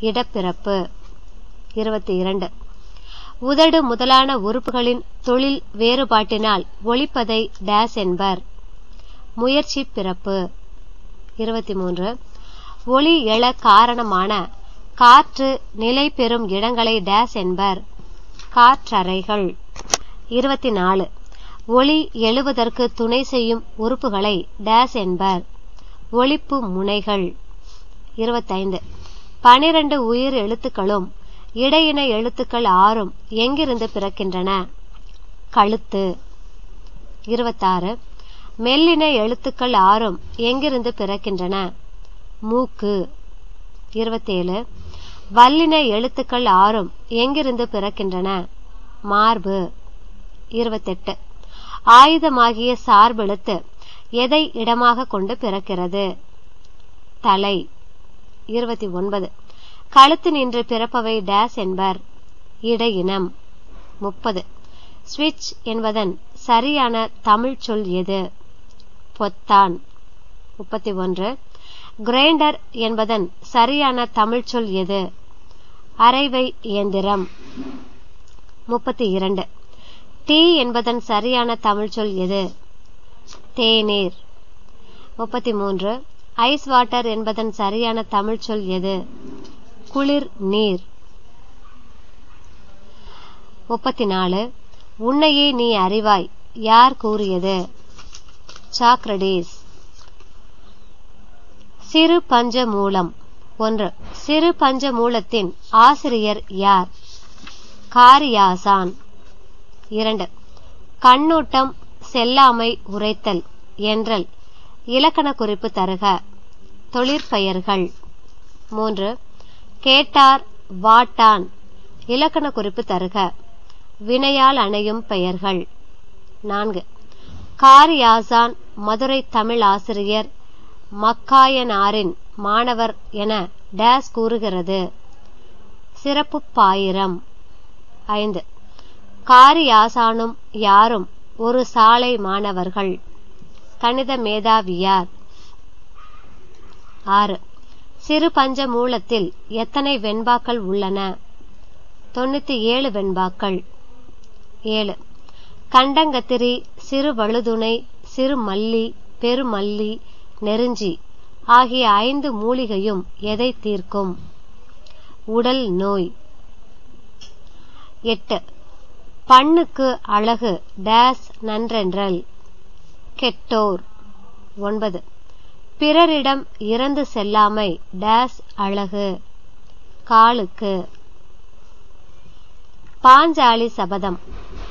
இடப்பிறப்பு. இருபத்தி இரண்டு. உதடு முதலான உறுப்புகளின் தொழில் வேறுபாட்டினால் ஒழிப்பதை டேஸ் என்பர். முயற்சி பிறப்பு. இருபத்தி மூன்று. ஒளி எழ காரணமான காற்று நிலை பெறும் இடங்களை டேஸ் என்பர். காற்றறைகள். இருபத்தி நாலு. ஒளி எழுவதற்கு துணை செய்யும் உறுப்புகளை டேஸ் என்பர். ஒளிப்பு முனைகள். இருபத்தைந்து. பனிரண்டு உயிர் எழுத்துக்களும் இடையின எழுத்துக்கள் ஆறும் எங்கிருந்து பிறக்கின்றன? கழுத்து. இருபத்தாறு. மெல்லின எழுத்துக்கள் ஆறும் எங்கிருந்து பிறக்கின்றன? மூக்கு. இருபத்தேழு. வல்லின எழுத்துக்கள் ஆறும் எங்கிருந்து பிறக்கின்றன? மார்பு. இருபத்தெட்டு. ஆயுதமாகிய சார்பெழுத்து எதை இடமாக கொண்டு பிறக்கிறது? தலை. இருபத்தி ஒன்பது. கழுத்து நின்று பிறப்பவை டேஸ் என்பர். இடையினம் முப்பது. ஸ்விட்ச் என்பதன் சரியான தமிழ் சொல் எது? பொத்தான். முப்பத்தி ஒன்று. கிரைண்டர் என்பதன் சரியான தமிழ் சொல் எது? அரைவை இயந்திரம். முப்பத்தி இரண்டு. டீ என்பதன் சரியான தமிழ் சொல் எது? தேநீர். முப்பத்தி மூன்று. ஐஸ் வாட்டர் என்பதன் சரியான தமிழ் சொல் எது? குளிர் நீர். முப்பத்தி நாலு உன்னையே நீ அறிவாய். யார் கூறியது? சாக்ரடீஸ். சிறு பஞ்ச மூலம் ஒன்று சிறு பஞ்ச மூலத்தின் ஆசிரியர் யார்? காரியாசான். இரண்டு கண்ணோட்டம் செல்லாமை உரைத்தல் என்றல். இலக்கண குறிப்பு தருக. தொழிற்பெயர்கள். மூன்று. கேட்டார் வாட்டான். இலக்கண குறிப்பு தருக. வினையால் அணையும் பெயர்கள். நான்கு. காரியாசான் மதுரை தமிழ் ஆசிரியர் மக்காயனாரின் மாணவர் என டேஸ் கூறுகிறது. சிறப்பு பாயிரம். ஐந்து. காரியாசானும் யாரும் ஒரு சாலை மாணவர்கள். கணித மேதாவியார். ஆறு. சிறு பஞ்ச மூலத்தில் எத்தனை வெண்பாக்கள் உள்ளன? தொண்ணூத்தி ஏழு வெண்பாக்கள். ஏழு. கண்டங்கத்திரி சிறு வழுதுணை சிறு மல்லி பெருமல்லி நெருஞ்சி ஆகிய ஐந்து மூலிகையும் எதை தீர்க்கும்? உடல் நோய். எட்டு. பண்ணுக்கு அழகு டேஸ் நன்றென்றல். கெட்டோர். ஒன்பது. பிறரிடம் இறந்து செல்லாமை டேஸ் அழகு. காலுக்கு. பாஞ்சாலி சபதம்.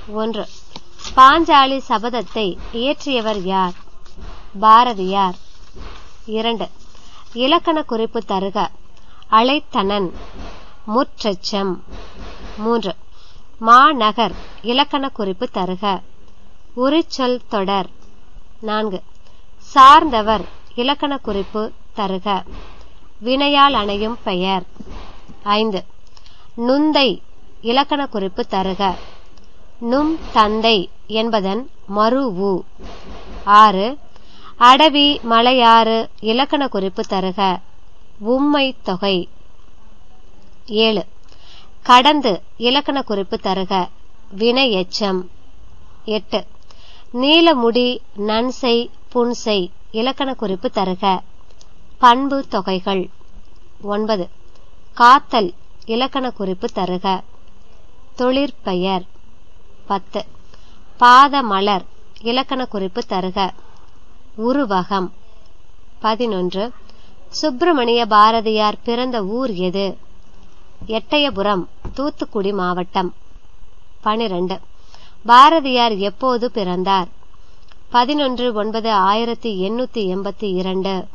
ஒன்று. பாஞ்சாலி சபதத்தை இயற்றியவர் யார்? பாரதியார். இரண்டு. இலக்கண குறிப்பு தருக. அழைத்தனன். முற்றச்சம். மூன்று. மாநகர். இலக்கண குறிப்பு தருக. உரிச்சொல் தொடர். நான்கு. சார்ந்தவர் இலக்கண குறிப்பு தருக. வினையால் அணையும் பெயர். ஐந்து. நுந்தை இலக்கண குறிப்பு தருக. நும் தந்தை என்பதன் ஊ. ஆறு. அடவி மலையாறு இலக்கண குறிப்பு தருக. உம்மை தொகை. ஏழு. கடந்து இலக்கண குறிப்பு தருக. வினை எச்சம். எட்டு. நீலமுடி நன்சை புன்சை இலக்கண குறிப்பு தருக. பண்பு தொகைகள். ஒன்பது. காத்தல் இலக்கண குறிப்பு தருக தொழிற்பெயர் பத்து. பாதமலர் இலக்கண குறிப்பு தருக. உருவகம். பதினொன்று. சுப்பிரமணிய பாரதியார் பிறந்த ஊர் எது? எட்டயபுரம் தூத்துக்குடி மாவட்டம். பனிரெண்டு. பாரதியார் எப்போது பிறந்தார்? பதினொன்று ஒன்பது ஆயிரத்தி எண்ணூத்தி எண்பத்தி இரண்டு.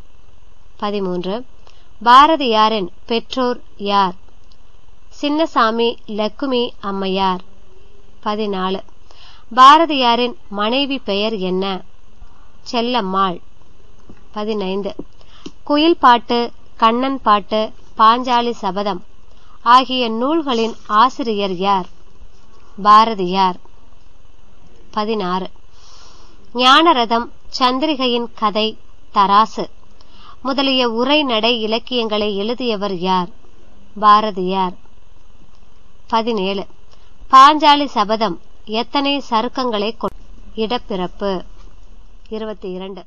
பதிமூன்று. பாரதியாரின் பெற்றோர் யார்? சின்னசாமி லக்குமி அம்மையார். பதினாலு. பாரதியாரின் மனைவி பெயர் என்ன? செல்லம்மாள். பதினைந்து. குயில் பாட்டு கண்ணன் பாட்டு பாஞ்சாலி சபதம் ஆகிய நூல்களின் ஆசிரியர் யார்? பாரதியார். பதினாறு. ஞானரதம் சந்திரிகையின் கதை தராசு. முதலிய உரைநடை இலக்கியங்களை எழுதியவர் யார்? பாரதியார். பதினேழு. பாஞ்சாலி சபதம் எத்தனை சருக்கங்களை இடப்பிறப்பு? இருபத்தி இரண்டு.